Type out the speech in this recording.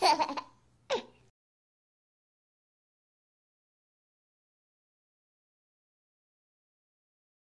Ha ha ha.